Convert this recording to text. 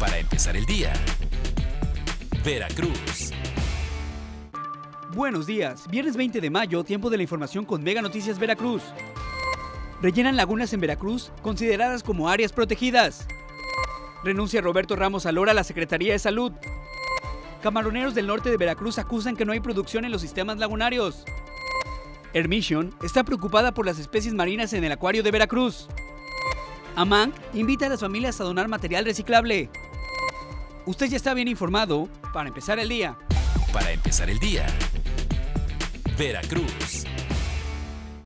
Para empezar el día. Veracruz. Buenos días, viernes 20 de mayo, tiempo de la información con Mega Noticias Veracruz. Rellenan lagunas en Veracruz consideradas como áreas protegidas. Renuncia Roberto Ramos Alora a la Secretaría de Salud. Camaroneros del norte de Veracruz acusan que no hay producción en los sistemas lagunarios. Hermission está preocupada por las especies marinas en el acuario de Veracruz. Amang invita a las familias a donar material reciclable. Usted ya está bien informado para empezar el día. Para empezar el día. Veracruz.